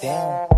Damn.